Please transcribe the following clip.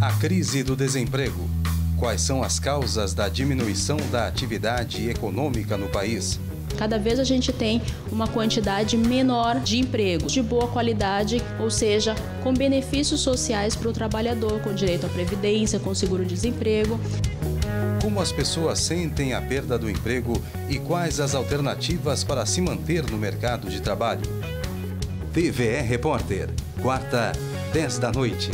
A crise do desemprego. Quais são as causas da diminuição da atividade econômica no país? Cada vez a gente tem uma quantidade menor de empregos de boa qualidade, ou seja, com benefícios sociais para o trabalhador, com direito à previdência, com seguro-desemprego. Como as pessoas sentem a perda do emprego e quais as alternativas para se manter no mercado de trabalho? TVE Repórter, quarta, 10 da noite.